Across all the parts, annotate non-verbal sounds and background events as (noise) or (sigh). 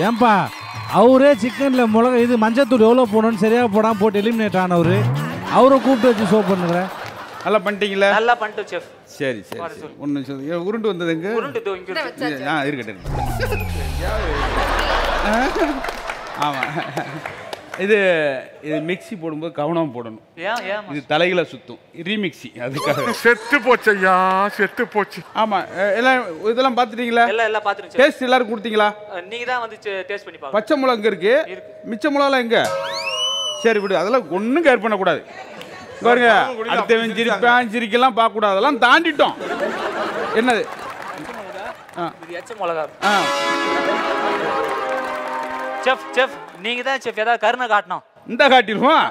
ஏன்பா அவரே சிக்கனில் மிளகா இது மஞ்சத்தூள் எவ்வளோ போடணும்னு சரியாக போடாமல் போட்டு எலிமினேட் ஆனவர். அவரை கூப்பிட்டு வச்சு ஷோ பண்ணுறேன். நல்லா பண்ணிட்டீங்களா? நல்லா பண்ணிட்டோம் செஃப் சரி சரி சரி. ஒன்று சொல்லு ஏ, உருண்டு வந்தது எங்க? உருண்டு. ஆ இருக்கட்டும் (laughs) ஆமாம் இது இது மிக்ஸி போடும்போது கவனம் போடணும். ஏன் ஏன் இது தலையில சுத்தும். ரீமிக்ஸி அதுக்காக. (laughs) செத்து போச்சு ஐயா செத்து போச்சு. ஆமா. எல்லாம் இதெல்லாம் பார்த்துட்டீங்களா? எல்லாம் எல்லாம் பாத்துருங்க டேஸ்ட் எல்லாரும் கொடுத்தீங்களா? நீங்க தான் வந்து டேஸ்ட் பண்ணி பாருங்க பச்சை மிளகா எங்க இருக்கு. மிச்ச மிளகாலாம் எங்க? சரி விடு அதெல்லாம் ஒன்றும் கேர் பண்ணக்கூடாது. பாருங்க அடுத்தவன் சிரிப்பான் சிரிக்கலாம் பார்க்கக்கூடாது. அதெல்லாம் தாண்டிட்டோம். என்னது? ஆ. இது எச்ச மிளகா. ஆ. செஃப் செஃப் நீங்க தான் செஃப் ஏதாவது கருணை காட்டணும். இந்த காட்டிடுவோம்.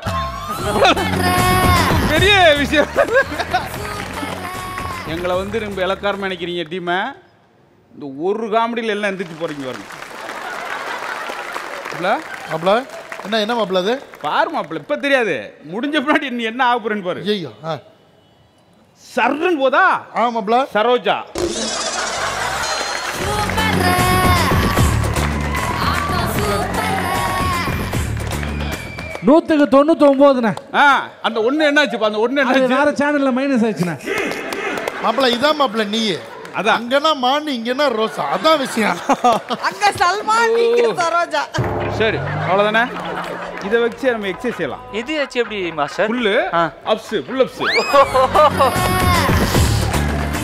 பெரிய விஷயம். எங்களை வந்து ரொம்ப இலக்காரமா நினைக்கிறீங்க டீமை. இந்த ஒரு காமெடியில் எல்லாம் எந்திரிச்சு போறீங்க பாருங்க? மாப்ள? என்ன என்ன மாப்ள அது? பாரு மாப்பிள்ள இப்ப தெரியாது. முடிஞ்ச பின்னாடி நீ என்ன ஆக போறேன்னு பாரு. ஐயோ ஆ. சர்ன்னு போதா? ஆ மாப்ள. சரோஜா. நூற்றுக்கு தொண்ணூற்றி ஒம்போதுண்ணே ஆ அந்த ஒண்ணு என்னாச்சு அந்த ஒண்ணு அது என்னாச்சு? வேற சேனலில் மைனஸ் ஆயிடுச்சுண்ணே. மாப்ள இதான் மாப்ள நீ. அதான். அங்கன்னா மான் இங்கன்னா ரோசா. அதான் விஷயம். அங்க சல்மான் இங்க சரோஜா. சரி அவ்வளவுதானே? இதை வச்சு நம்ம எக்ஸசைஸ் செய்யலாம். இது வச்சு எப்படி மாஸ்டர் புல்லு ஆ. அப்ஸ் புல் அப்ஸ்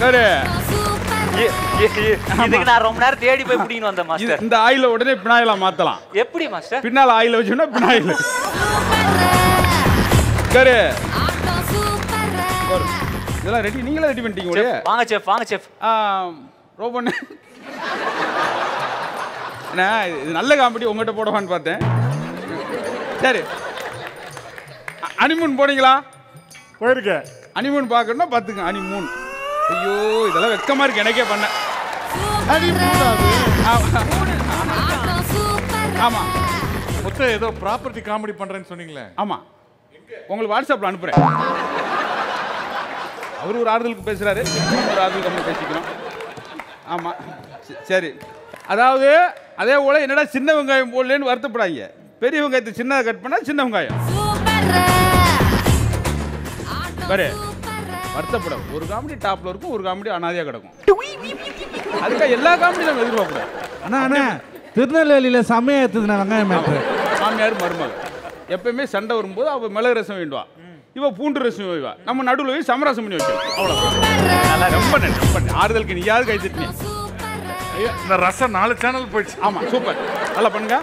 சரி. இதுக்கு நான் ரொம்ப நேரம் தேடி போய் பிடிக்கணும் வந்தேன் இது- மாஸ்டர். இந்த ஆயில உடனே பினாயிலா மாத்தலாம். எப்படி மாஸ்டர்? பின்னால ஆயில வச்சோம்னா பினாயில் சரி. இதெல்லாம் ரெடி நீங்களே ரெடி பண்ணிட்டீங்க வாங்க செஃப் வாங்க செஃப் ரோபன். என்ன இது நல்ல காமெடி உங்ககிட்ட போடுவான்னு பார்த்தேன். சரி. அனிமூன் போனீங்களா? போயிருக்கேன். அனிமூன் பார்க்கணும்னா பார்த்துங்க அனிமூன் ஐயோ இதெல்லாம் வெக்கமா இருக்கு. எனக்கே பண்ண. ஆமா. மொத்தம் ஏதோ ப்ராப்பர்ட்டி காமெடி பண்றேன்னு சொன்னீங்களே. ஆமா. உங்களுக்கு வாட்ஸ்அப்ல அனுப்புறேன். அவர் ஒரு ஆறுதலுக்கு பேசுறாரு. ஒரு ஆறுதலுக்கு நம்ம பேசிக்கிறோம். ஆமா. சரி. அதாவது அதே போல என்னடா சின்ன வெங்காயம் போடலன்னு வருத்தப்படாங்க பெரிய வெங்காயத்தை சின்னதாக கட் பண்ணா சின்ன வெங்காயம். பாரு. வருத்தப்படும் ஒரு காமெடி டாப்ல இருக்கும் ஒரு காமெடி அனாதையா கிடக்கும். அதுக்காக எல்லா காமெடியும் நம்ம எதிர்பார்க்க கூடாது அண்ணா அண்ணா திருநெல்வேலியில் செம்மையாக எடுத்ததுண்ணே வெங்காயம் மேட்ரு மாமியார் மருமகள். எப்பயுமே சண்டை வரும்போது அவ மிளகு ரசம் வேண்டுவா. இவ பூண்டு ரசம் வைவா நம்ம நடுவில் போய் சமரசம் பண்ணி வைக்கணும். அவ்வளோ நல்லா ரொம்ப நன்றி ரொம்ப ஆறுதலுக்கு நீ யாரு கை தட்டினீங்க ஐயா, இந்த ரசம் நாலு சேனல் போயிடுச்சு. ஆமா சூப்பர் நல்லா பண்ணுங்க.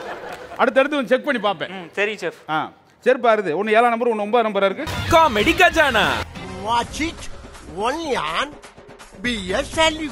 அடுத்தடுத்து வந்து செக் பண்ணி பார்ப்பேன். தெரியும் செஃப் ஆ சரி பாருது ஒன்று ஏழாம் நம்பர் ஒன்று ஒன்பது நம்பரா இருக்கு. காமெடி கஜானா. Watch it only on BS Value.